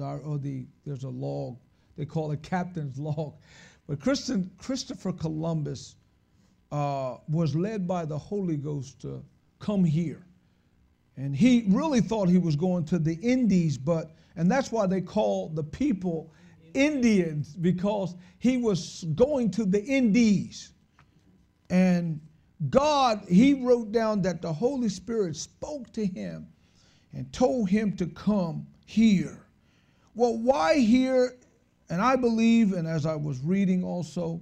or the there's a log. They call it captain's log. But Christian, Christopher Columbus uh, was led by the Holy Ghost to come here. And he really thought he was going to the Indies, but, and that's why they call the people Indians, because he was going to the Indies. And God, he wrote down that the Holy Spirit spoke to him and told him to come here. Well, why here? And I believe, and as I was reading also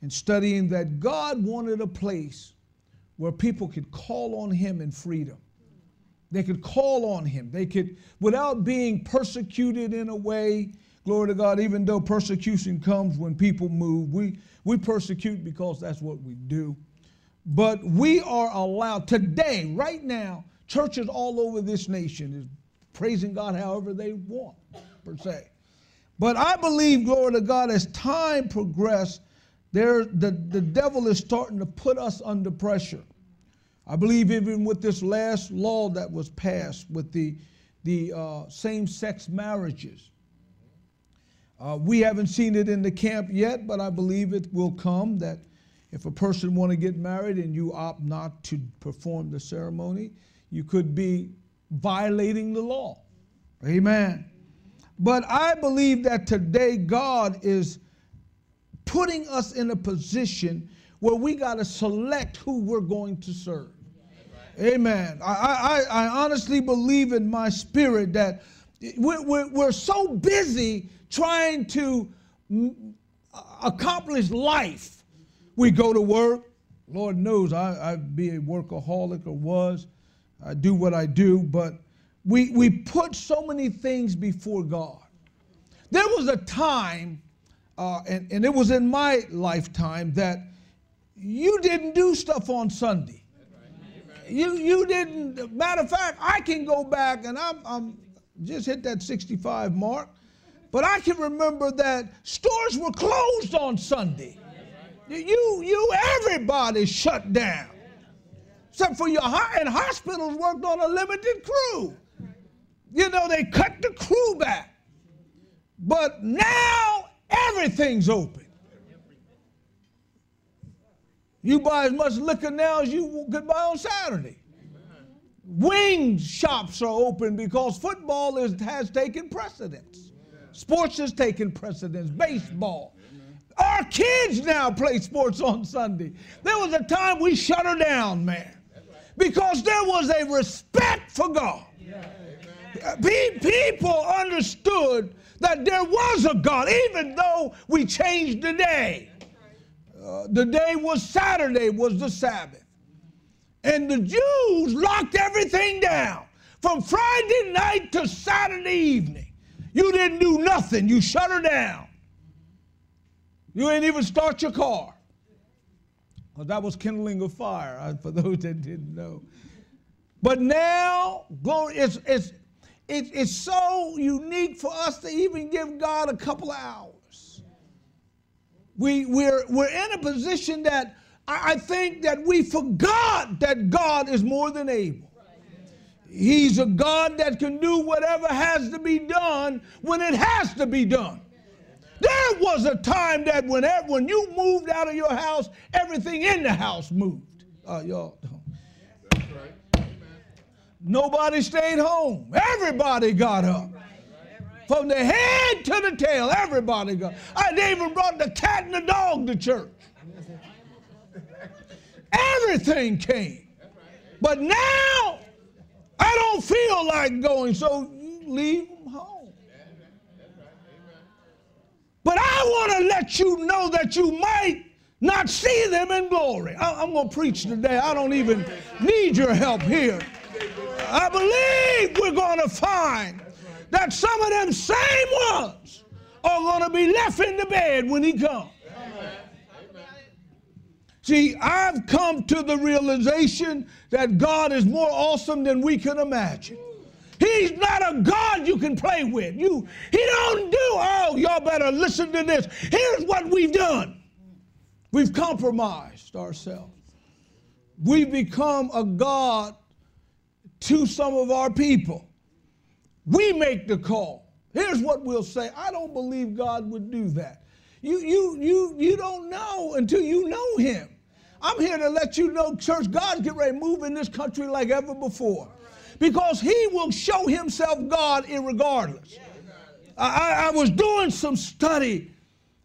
and studying, that God wanted a place where people could call on him in freedom. They could call on him. They could, without being persecuted in a way, glory to God, even though persecution comes when people move, we, we persecute because that's what we do. But we are allowed today, right now, churches all over this nation is praising God however they want, per se. But I believe, glory to God, as time progressed, there, the, the devil is starting to put us under pressure. I believe even with this last law that was passed with the, the uh, same sex marriages, uh, we haven't seen it in the camp yet, but I believe it will come that if a person want to get married and you opt not to perform the ceremony, you could be violating the law. Amen. But I believe that today God is putting us in a position where we got to select who we're going to serve. Amen. I, I, I honestly believe in my spirit that we're, we're, we're so busy trying to accomplish life. We go to work. Lord knows I, I'd be a workaholic or was. I do what I do, but we, we put so many things before God. There was a time, uh, and, and it was in my lifetime, that you didn't do stuff on Sunday. You, you didn't, matter of fact, I can go back and I'm, I'm just hit that 65 mark, but I can remember that stores were closed on Sunday. You, you, everybody shut down. Except for your, and hospitals worked on a limited crew. You know, they cut the crew back. But now everything's open. You buy as much liquor now as you could buy on Saturday. Wing shops are open because football is, has taken precedence. Sports has taken precedence. Baseball. Our kids now play sports on Sunday. There was a time we shut her down, man, because there was a respect for God. People understood that there was a God, even though we changed the day. Uh, the day was Saturday, was the Sabbath. And the Jews locked everything down from Friday night to Saturday evening. You didn't do nothing, you shut her down. You didn't even start your car. Well, that was kindling a fire, uh, for those that didn't know. But now, glory, it's, it's, it, it's so unique for us to even give God a couple of hours. We, we're, we're in a position that I think that we forgot that God is more than able. He's a God that can do whatever has to be done when it has to be done. There was a time that whenever, when you moved out of your house, everything in the house moved. Uh, y'all, Nobody stayed home. Everybody got up. From the head to the tail, everybody got. I they even brought the cat and the dog to church. Everything came. But now I don't feel like going, so you leave them home. But I want to let you know that you might not see them in glory. I'm going to preach today. I don't even need your help here. I believe we're going to find that some of them same ones are going to be left in the bed when he comes. See, I've come to the realization that God is more awesome than we can imagine. He's not a God you can play with. You, he don't do, oh, y'all better listen to this. Here's what we've done. We've compromised ourselves. We've become a God to some of our people. We make the call. Here's what we'll say I don't believe God would do that. You, you, you, you don't know until you know Him. I'm here to let you know, church, God's getting ready to move in this country like ever before. Because He will show Himself God irregardless. I, I was doing some study,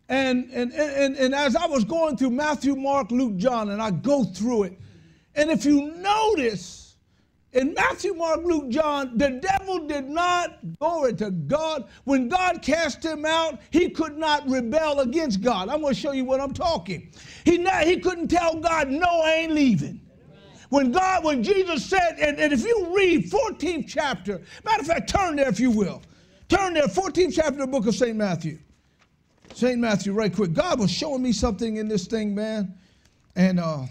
and, and, and, and as I was going through Matthew, Mark, Luke, John, and I go through it, and if you notice, in Matthew, Mark, Luke, John, the devil did not, glory to God, when God cast him out, he could not rebel against God. I'm going to show you what I'm talking. He, not, he couldn't tell God, no, I ain't leaving. When God, when Jesus said, and, and if you read 14th chapter, matter of fact, turn there if you will. Turn there, 14th chapter of the book of St. Matthew. St. Matthew, right quick. God was showing me something in this thing, man. And uh,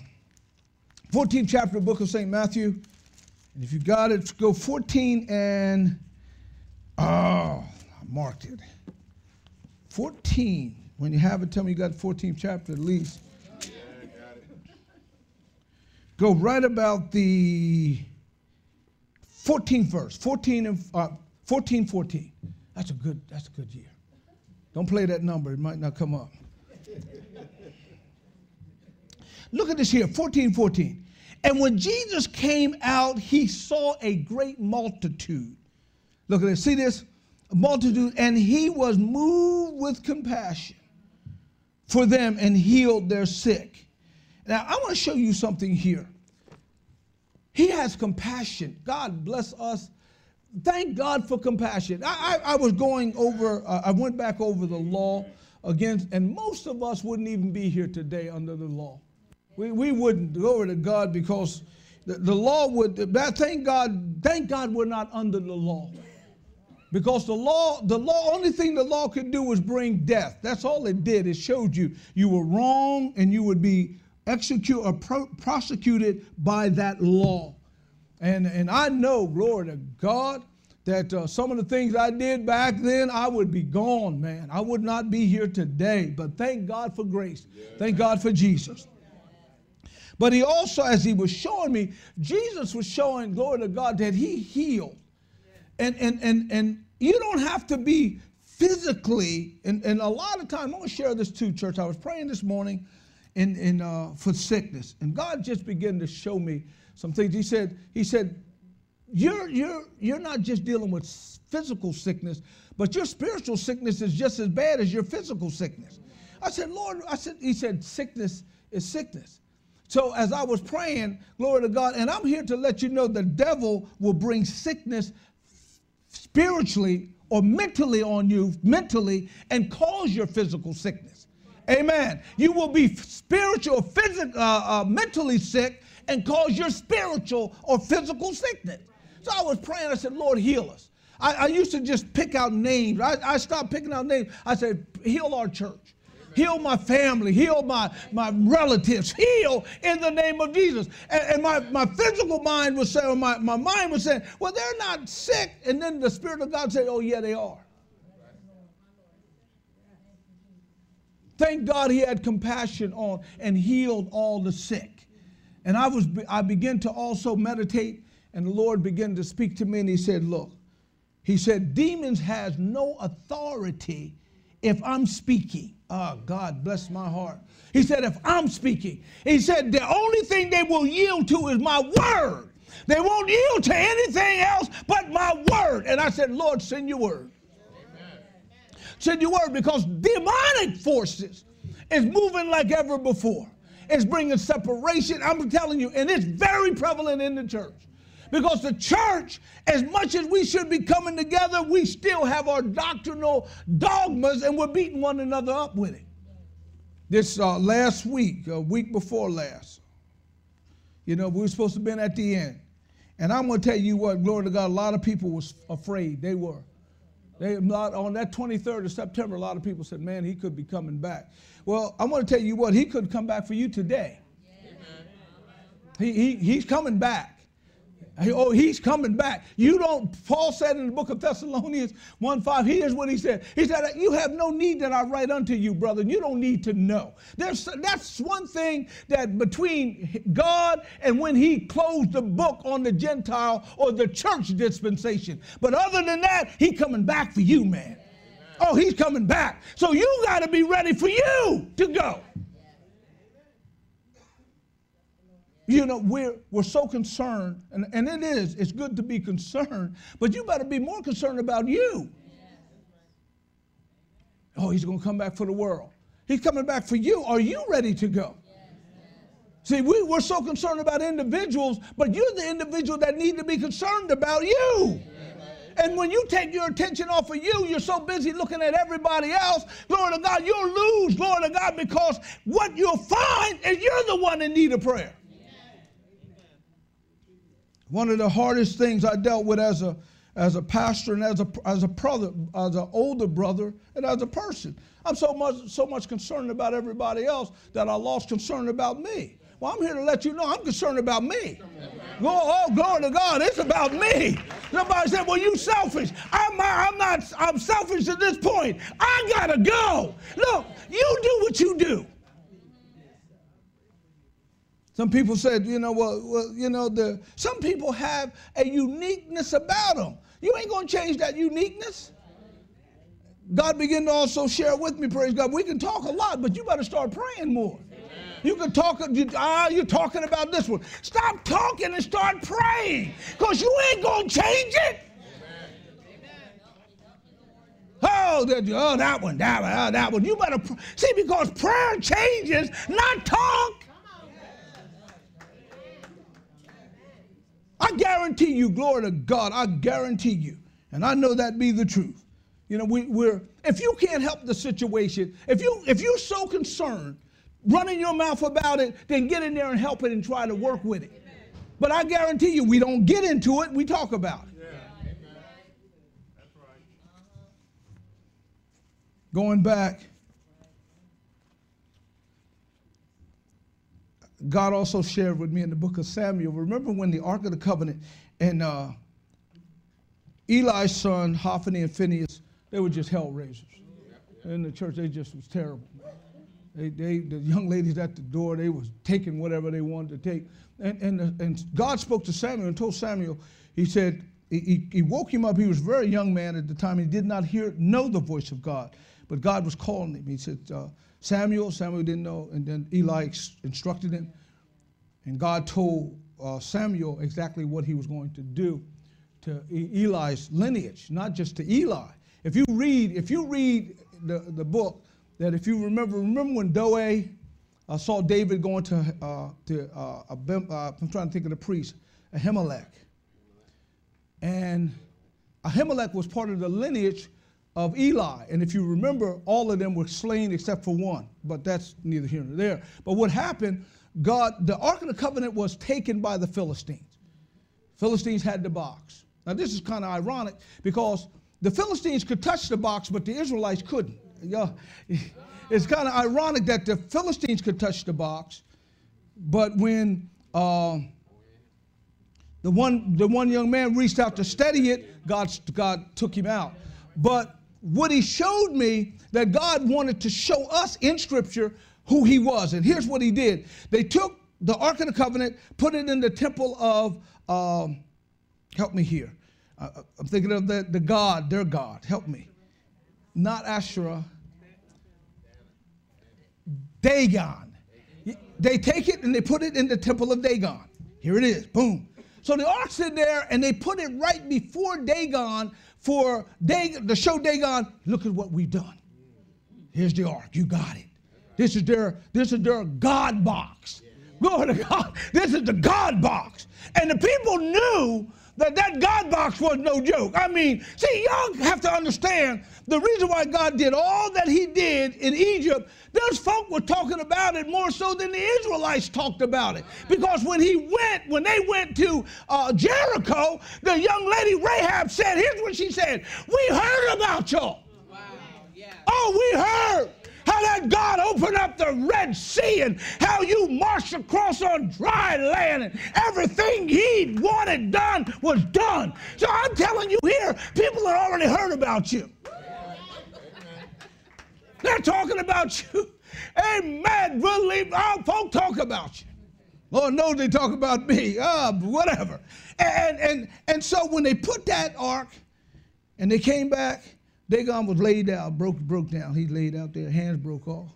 14th chapter of the book of St. Matthew. If you got it, go 14 and, oh, I marked it. 14. When you have it, tell me you got 14th chapter at least. Yeah, Go right about the 14th verse. 14 and uh, 14, 14. That's a good, that's a good year. Don't play that number, it might not come up. Look at this here, 14, 14. And when Jesus came out, he saw a great multitude. Look at this. See this? A multitude. And he was moved with compassion for them and healed their sick. Now, I want to show you something here. He has compassion. God bless us. Thank God for compassion. I, I, I was going over, uh, I went back over the law against, and most of us wouldn't even be here today under the law. We, we wouldn't glory to God because the, the law would, But thank God, thank God we're not under the law. Because the law, the law, only thing the law could do was bring death. That's all it did. It showed you you were wrong and you would be executed or pro- prosecuted by that law. And, and I know, glory to God, that uh, some of the things I did back then, I would be gone, man. I would not be here today. But thank God for grace. Yeah. Thank God for Jesus. But he also, as he was showing me, Jesus was showing, glory to God, that he healed. And, and, and, and you don't have to be physically, and, and a lot of times, I'm going to share this too, church. I was praying this morning in, in, uh, for sickness, and God just began to show me some things. He said, he said, you're, you're, you're not just dealing with physical sickness, but your spiritual sickness is just as bad as your physical sickness. I said, Lord, I said, he said, sickness is sickness. So as I was praying, glory to God, and I'm here to let you know the devil will bring sickness spiritually or mentally on you, mentally, and cause your physical sickness. Amen. You will be spiritual or physical, uh, uh, mentally sick and cause your spiritual or physical sickness. So I was praying. I said, Lord, heal us. I, I used to just pick out names. I, I stopped picking out names. I said, heal our church heal my family, heal my, my relatives, heal in the name of Jesus. And, and my, my physical mind was saying, my, my mind was saying, well, they're not sick. And then the Spirit of God said, oh, yeah, they are. Thank God he had compassion on and healed all the sick. And I was I began to also meditate, and the Lord began to speak to me, and he said, Look, he said, demons has no authority if I'm speaking. Oh, God bless my heart. He said, if I'm speaking, he said, the only thing they will yield to is my word. They won't yield to anything else but my word. And I said, Lord, send your word. Amen. Send your word because demonic forces is moving like ever before. It's bringing separation. I'm telling you, and it's very prevalent in the church. Because the church, as much as we should be coming together, we still have our doctrinal dogmas and we're beating one another up with it. This uh, last week, a week before last, you know, we were supposed to have been at the end. And I'm going to tell you what, glory to God, a lot of people was afraid. They were. They, not, on that 23rd of September, a lot of people said, man, he could be coming back. Well, I'm going to tell you what, he could come back for you today. He, he, he's coming back. Oh, he's coming back. You don't, Paul said in the book of Thessalonians 1 5, here's what he said. He said, You have no need that I write unto you, brother. You don't need to know. There's, that's one thing that between God and when he closed the book on the Gentile or the church dispensation. But other than that, he coming back for you, man. Oh, he's coming back. So you got to be ready for you to go. You know, we're, we're so concerned, and, and it is, it's good to be concerned, but you better be more concerned about you. Oh, he's going to come back for the world. He's coming back for you. Are you ready to go? See, we, we're so concerned about individuals, but you're the individual that need to be concerned about you. And when you take your attention off of you, you're so busy looking at everybody else. Glory to God, you'll lose, glory to God, because what you'll find is you're the one in need of prayer. One of the hardest things I dealt with as a as a pastor and as a as a brother, as an older brother, and as a person. I'm so much so much concerned about everybody else that I lost concern about me. Well, I'm here to let you know I'm concerned about me. Go, oh, glory to God, it's about me. Somebody said, well, you selfish. I'm, I'm not, I'm selfish at this point. I gotta go. Look, you do what you do. Some people said, you know, well, well, you know, the some people have a uniqueness about them. You ain't gonna change that uniqueness. God began to also share with me, praise God. We can talk a lot, but you better start praying more. You can talk, you, ah, you're talking about this one. Stop talking and start praying, because you ain't gonna change it. Oh, that, oh, that one, that one, oh, that one. You better pr- see because prayer changes, not talk. I guarantee you, glory to God, I guarantee you, and I know that be the truth. You know, we, we're if you can't help the situation, if you if you're so concerned, running your mouth about it, then get in there and help it and try to work with it. But I guarantee you, we don't get into it, we talk about it. Yeah. Right. Going back God also shared with me in the book of Samuel. Remember when the Ark of the Covenant and uh, Eli's son, Hophni and Phineas, they were just hell raisers. In the church, they just was terrible. They, they, the young ladies at the door, they was taking whatever they wanted to take. And, and, and God spoke to Samuel and told Samuel, he said, he, he woke him up. He was a very young man at the time. He did not hear, know the voice of God. But God was calling him. He said, uh, Samuel, Samuel didn't know, and then Eli instructed him. And God told uh, Samuel exactly what he was going to do to Eli's lineage, not just to Eli. If you read, if you read the, the book, that if you remember, remember when Doeg uh, saw David going to, uh, to uh, Abim, uh, I'm trying to think of the priest, Ahimelech. And Ahimelech was part of the lineage of Eli. And if you remember, all of them were slain except for one, but that's neither here nor there. But what happened, God, the Ark of the Covenant was taken by the Philistines. Philistines had the box. Now, this is kind of ironic because the Philistines could touch the box, but the Israelites couldn't. It's kind of ironic that the Philistines could touch the box, but when uh, the one the one young man reached out to steady it, God God took him out. But what he showed me that God wanted to show us in Scripture who he was. And here's what he did they took the Ark of the Covenant, put it in the temple of, um, help me here. Uh, I'm thinking of the, the God, their God. Help me. Not Asherah. Dagon. They take it and they put it in the temple of Dagon. Here it is. Boom. So the ark's in there and they put it right before Dagon for Dagon, to show Dagon, look at what we've done. Here's the ark. You got it. This is their, this is their God box. Glory to God. This is the God box. And the people knew that that God box was no joke. I mean, see, y'all have to understand the reason why God did all that he did in Egypt, those folk were talking about it more so than the Israelites talked about it. Because when he went, when they went to uh, Jericho, the young lady Rahab said, here's what she said, we heard about y'all. Wow. Yeah. Oh, we heard how that God opened up the Red Sea and how you marched across on dry land and everything he wanted done was done. So I'm telling you here, people have already heard about you. They're talking about you. Amen. Believe our folk talk about you. Lord knows they talk about me. Ah, whatever. And, and, and so when they put that ark and they came back, Dagon was laid out, broke, broke down. He laid out there, hands broke off.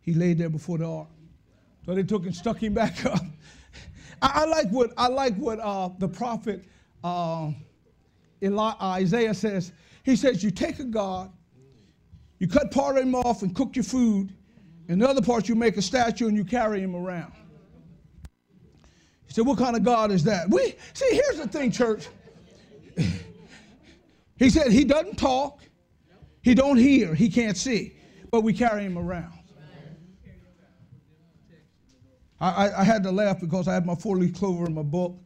He laid there before the ark. So they took and stuck him back up. I, I like what I like what uh, the prophet uh, Eli- Isaiah says. He says, "You take a god, you cut part of him off and cook your food, and the other part you make a statue and you carry him around." He said, "What kind of God is that?" We see. Here's the thing, church. he said he doesn't talk. He don't hear, he can't see, but we carry him around. I, I, had to laugh because I had my four-leaf clover in my book.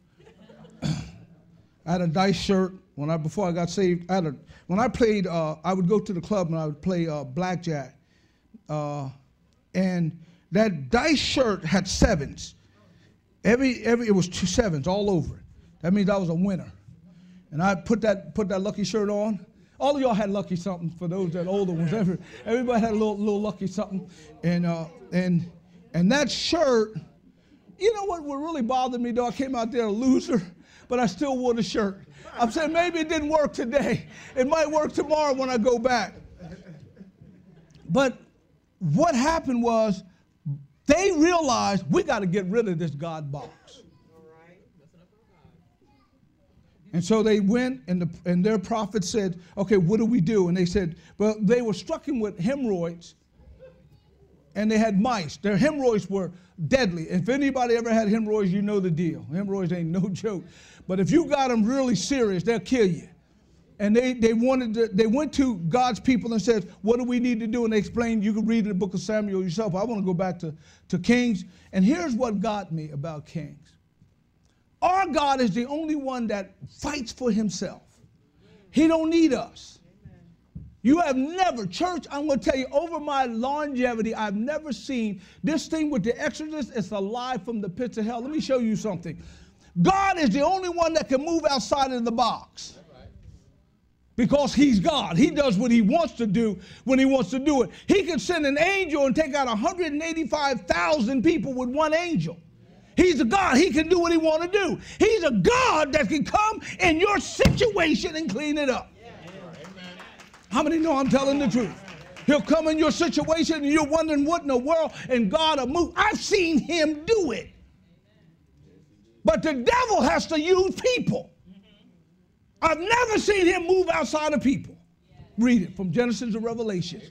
I had a dice shirt when I before I got saved. I had a, when I played, uh, I would go to the club and I would play uh, blackjack, uh, and that dice shirt had sevens. Every every it was two sevens all over it. That means I was a winner. And I put that put that lucky shirt on, all of y'all had lucky something for those that older ones. Every, everybody had a little, little lucky something. And, uh, and, and that shirt, you know what would really bother me though? I came out there a loser, but I still wore the shirt. I'm saying maybe it didn't work today. It might work tomorrow when I go back. But what happened was they realized we got to get rid of this God box. And so they went, and, the, and their prophet said, Okay, what do we do? And they said, Well, they were stricken with hemorrhoids, and they had mice. Their hemorrhoids were deadly. If anybody ever had hemorrhoids, you know the deal. Hemorrhoids ain't no joke. But if you got them really serious, they'll kill you. And they, they wanted to, they went to God's people and said, What do we need to do? And they explained, you can read the book of Samuel yourself. I want to go back to, to Kings. And here's what got me about Kings. Our God is the only one that fights for himself. He don't need us. You have never, church, I'm going to tell you, over my longevity, I've never seen this thing with the Exodus. It's alive from the pits of hell. Let me show you something. God is the only one that can move outside of the box. Because he's God. He does what he wants to do when he wants to do it. He can send an angel and take out 185,000 people with one angel. He's a God. He can do what he want to do. He's a God that can come in your situation and clean it up. How many know I'm telling the truth? He'll come in your situation and you're wondering what in the world, and God will move. I've seen him do it. But the devil has to use people. I've never seen him move outside of people. Read it from Genesis to Revelation.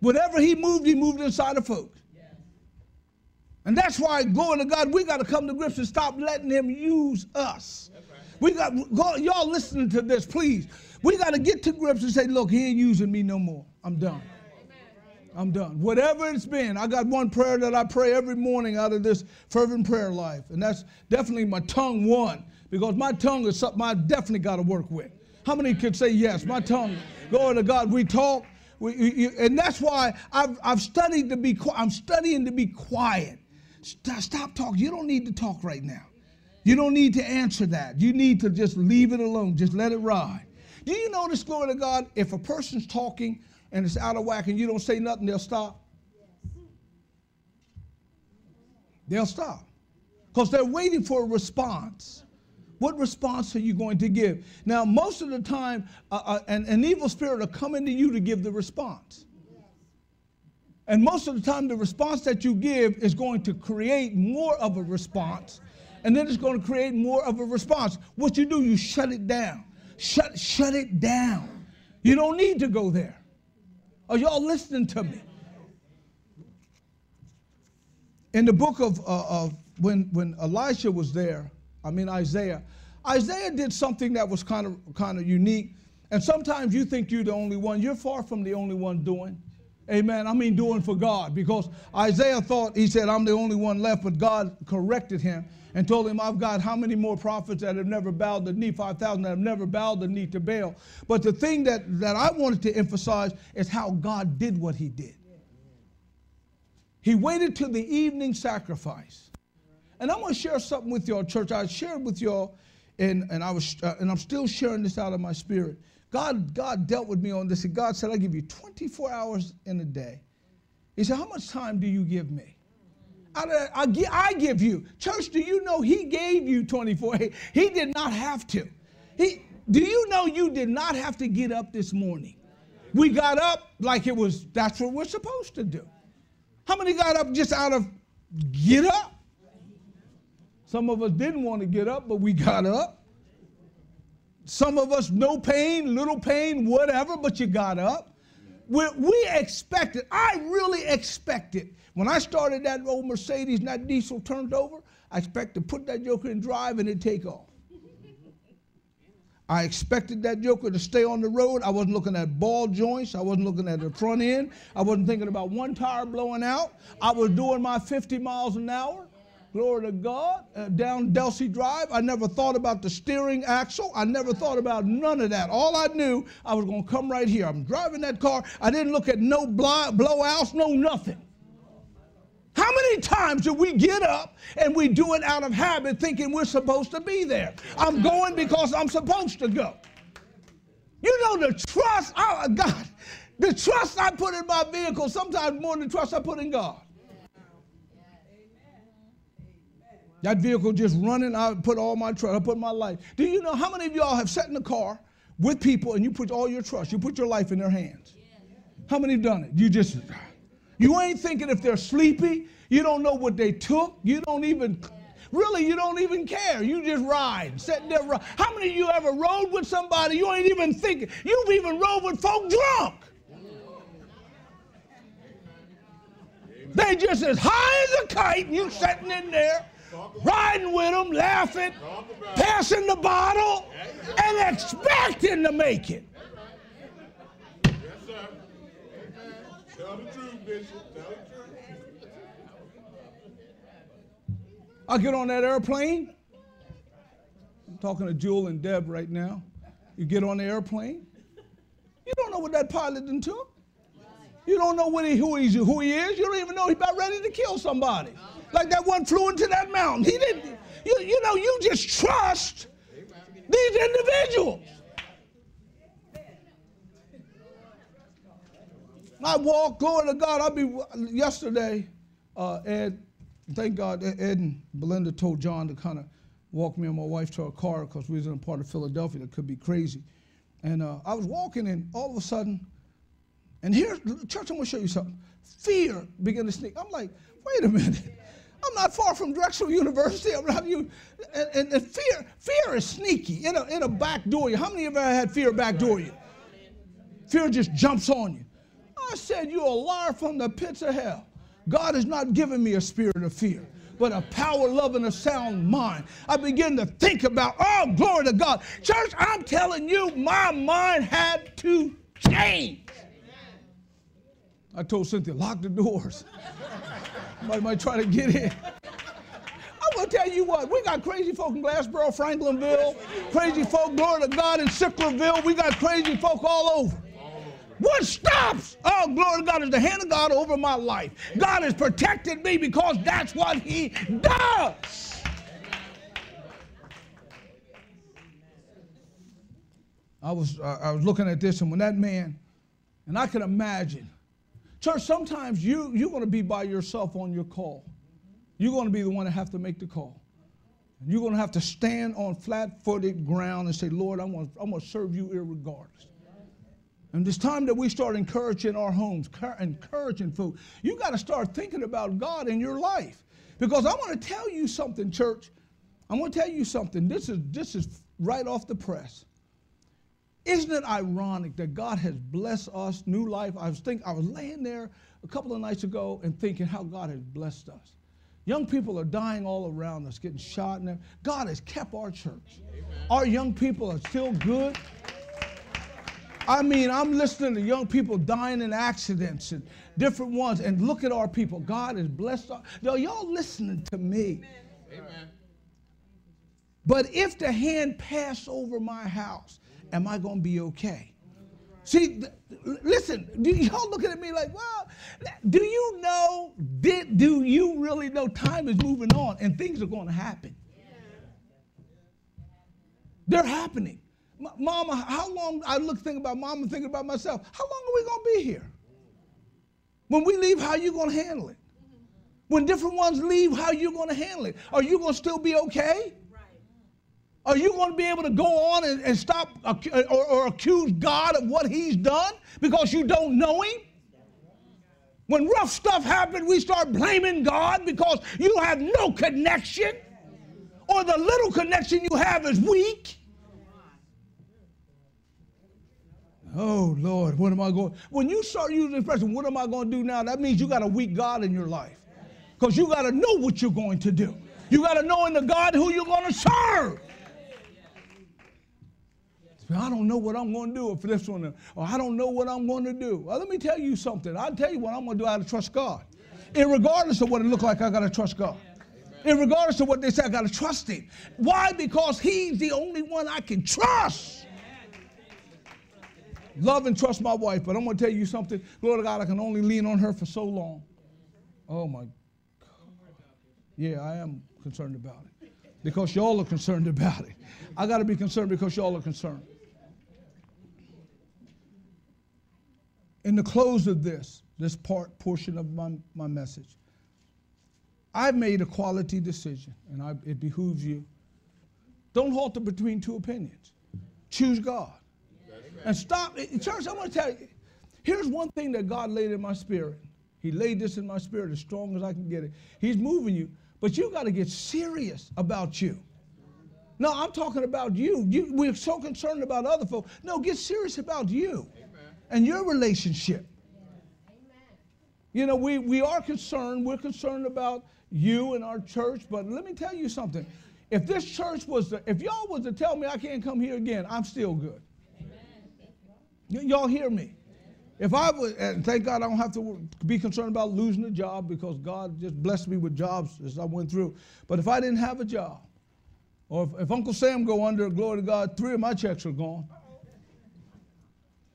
Whatever he moved, he moved inside of folks. And that's why, glory to God, we got to come to grips and stop letting him use us. We got y'all listening to this, please. We got to get to grips and say, look, he ain't using me no more. I'm done. I'm done. Whatever it's been, I got one prayer that I pray every morning out of this fervent prayer life, and that's definitely my tongue one, because my tongue is something I definitely got to work with. How many could say yes? My tongue. Glory to God. We talk, we, we, and that's why I've, I've studied to be. I'm studying to be quiet. Stop, stop talking. You don't need to talk right now. You don't need to answer that. You need to just leave it alone. Just let it ride. Do you notice, glory to God, if a person's talking and it's out of whack and you don't say nothing, they'll stop? They'll stop. Because they're waiting for a response. What response are you going to give? Now, most of the time, uh, uh, an, an evil spirit will come into you to give the response. And most of the time, the response that you give is going to create more of a response, and then it's going to create more of a response. What you do, you shut it down. Shut, shut it down. You don't need to go there. Are y'all listening to me? In the book of, uh, of when, when Elisha was there, I mean Isaiah, Isaiah did something that was kind of kind of unique. And sometimes you think you're the only one. You're far from the only one doing. Amen. I mean, doing for God. Because Isaiah thought, he said, I'm the only one left, but God corrected him and told him, I've got how many more prophets that have never bowed the knee? 5,000 that have never bowed the knee to Baal. But the thing that, that I wanted to emphasize is how God did what he did. He waited till the evening sacrifice. And I'm going to share something with y'all, church. I shared with y'all, and, and, I was, uh, and I'm still sharing this out of my spirit. God, God dealt with me on this, and God said, I give you 24 hours in a day. He said, How much time do you give me? I, give you. Church, do you know He gave you 24? He did not have to. He, do you know you did not have to get up this morning? We got up like it was, that's what we're supposed to do. How many got up just out of get up? Some of us didn't want to get up, but we got up. Some of us, no pain, little pain, whatever, but you got up. We, we expected, I really expected, when I started that old Mercedes and that diesel turned over, I expected to put that joker in drive and it take off. I expected that joker to stay on the road. I wasn't looking at ball joints. I wasn't looking at the front end. I wasn't thinking about one tire blowing out. I was doing my 50 miles an hour. Glory to God. Uh, down Delsea Drive. I never thought about the steering axle. I never thought about none of that. All I knew, I was going to come right here. I'm driving that car. I didn't look at no blow, blowouts, no nothing. How many times do we get up and we do it out of habit thinking we're supposed to be there? I'm going because I'm supposed to go. You know the trust, oh God, the trust I put in my vehicle, sometimes more than the trust I put in God. That vehicle just running, I put all my trust, I put my life. Do you know how many of y'all have sat in the car with people and you put all your trust, you put your life in their hands? How many have done it? You just you ain't thinking if they're sleepy. You don't know what they took. You don't even, really, you don't even care. You just ride, sitting there. How many of you ever rode with somebody you ain't even thinking? You've even rode with folk drunk. They just as high as a kite, you sitting in there, riding with them, laughing, passing the bottle, and expecting to make it. I get on that airplane. I'm talking to Jewel and Deb right now. You get on the airplane. You don't know what that pilot done took. You don't know what he, who, he's, who he is. You don't even know he's about ready to kill somebody. Like that one flew into that mountain. He didn't, you, you know, you just trust these individuals. I walk, glory to God. I'll be yesterday, uh, Ed, thank God, Ed and Belinda told John to kind of walk me and my wife to our car because we was in a part of Philadelphia that could be crazy. And uh, I was walking, and all of a sudden, and here, church, I'm going to show you something. Fear began to sneak. I'm like, wait a minute. I'm not far from Drexel University. I'm not you. And, and, and, fear, fear is sneaky. In a, in a back door you. How many of you ever had fear back door you? Fear just jumps on you. I said, you're a liar from the pits of hell. God has not given me a spirit of fear, but a power, love, and a sound mind. I begin to think about, oh, glory to God. Church, I'm telling you, my mind had to change. I told Cynthia, lock the doors. Somebody might try to get in. I'm gonna tell you what, we got crazy folk in Glassboro, Franklinville, crazy folk, glory to God, in Sicklerville. We got crazy folk all over. What stops? Oh, glory to God is the hand of God over my life. God has protected me because that's what He does. I was, I was looking at this, and when that man, and I can imagine, church, sometimes you, you're going to be by yourself on your call. You're going to be the one that have to make the call. And you're going to have to stand on flat footed ground and say, Lord, I'm going, to, I'm going to serve you irregardless. And it's time that we start encouraging our homes, encouraging folk. You got to start thinking about God in your life. Because I want to tell you something, church. I want to tell you something. This is, this is right off the press. Isn't it ironic that God has blessed us, new life? I was thinking, I was laying there a couple of nights ago and thinking how God has blessed us. Young people are dying all around us, getting shot. And God has kept our church. Amen. Our young people are still good. I mean, I'm listening to young people dying in accidents and different ones, and look at our people. God has blessed us. Yo, y'all listening to me. Amen. But if the hand pass over my house, am I going to be okay? See, listen, y'all looking at me like, well, do you know, did, do you really know time is moving on and things are going to happen? They're happening. Mama, how long, I look thinking about mama, thinking about myself, how long are we going to be here? When we leave, how you going to handle it? When different ones leave, how you going to handle it? Are you going to still be okay? Are you going to be able to go on and, and stop uh, or, or accuse God of what He's done because you don't know Him? When rough stuff happens, we start blaming God because you have no connection, or the little connection you have is weak. Oh Lord, what am I going? When you start using the expression, what am I going to do now? That means you got a weak God in your life. Because you got to know what you're going to do. You got to know in the God who you're going to serve. I don't know what I'm going to do for this one, or I don't know what I'm going to do. Well, let me tell you something. I'll tell you what I'm going to do. I got to trust God. Regardless of what it looks like, I got to trust God. Regardless of what they say, I got to trust Him. Why? Because He's the only one I can trust. Love and trust my wife, but I'm going to tell you something. Glory to God, I can only lean on her for so long. Oh my God. Yeah, I am concerned about it because y'all are concerned about it. I got to be concerned because y'all are concerned. In the close of this, this part portion of my, my message, I've made a quality decision, and I, it behooves you. Don't halter between two opinions. Choose God. And stop. Church, I'm going to tell you, here's one thing that God laid in my spirit. He laid this in my spirit as strong as I can get it. He's moving you, but you got to get serious about you. No, I'm talking about you. you. We're so concerned about other folks. No, get serious about you and your relationship. You know, we, we are concerned, we're concerned about you and our church, but let me tell you something. If this church was to, if y'all was to tell me I can't come here again, I'm still good. Y- y'all hear me? If I would, and thank God I don't have to be concerned about losing a job because God just blessed me with jobs as I went through. But if I didn't have a job, or if, if Uncle Sam go under, glory to God, three of my checks are gone.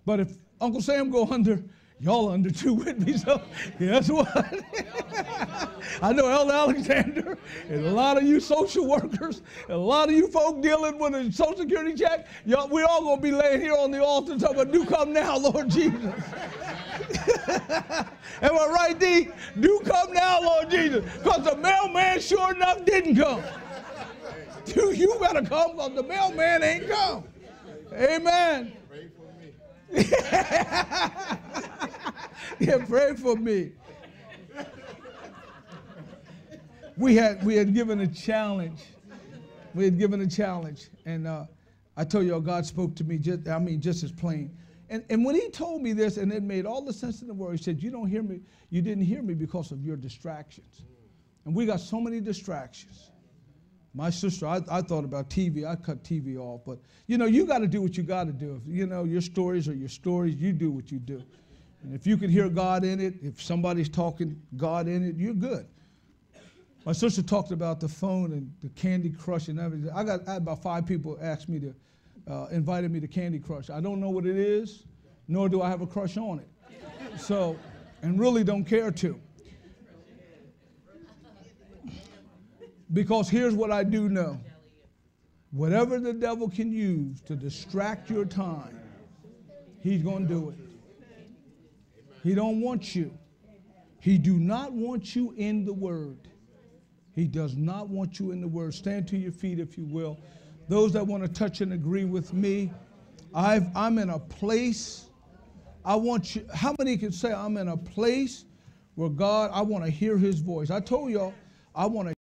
But if Uncle Sam go under, y'all under two with me. So guess what? I know Elder Alexander and a lot of you social workers, a lot of you folk dealing with a social security check, y'all, we all gonna be laying here on the altar talking about, do come now, Lord Jesus. Am I right, D? Do come now, Lord Jesus. Because the mailman sure enough didn't come. You, you better come because the mailman ain't come. Amen. yeah, pray for me. We had we had given a challenge. We had given a challenge, and uh, I told y'all God spoke to me. Just I mean, just as plain. And and when He told me this, and it made all the sense in the world. He said, "You don't hear me. You didn't hear me because of your distractions." And we got so many distractions. My sister, I, I thought about TV. I cut TV off. But, you know, you got to do what you got to do. If, you know, your stories are your stories. You do what you do. And if you can hear God in it, if somebody's talking God in it, you're good. My sister talked about the phone and the Candy Crush and everything. I got I about five people asked me to, uh, invited me to Candy Crush. I don't know what it is, nor do I have a crush on it. So, and really don't care to. Because here's what I do know whatever the devil can use to distract your time, he's going to do it. He don't want you. He do not want you in the word. He does not want you in the word. Stand to your feet if you will. Those that want to touch and agree with me, I've, I'm in a place. I want you. How many can say I'm in a place where God? I want to hear His voice. I told y'all I want to.